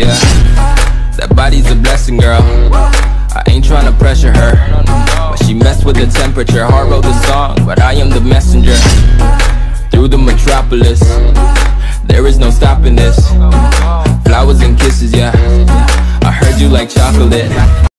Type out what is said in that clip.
yeah. That body's a blessing, girl. I ain't trying to pressure her. But she messed with the temperature. Heart wrote the song, but I am the messenger. Through the metropolis, there is no stopping this. Flowers and kisses, yeah. I heard you like chocolate.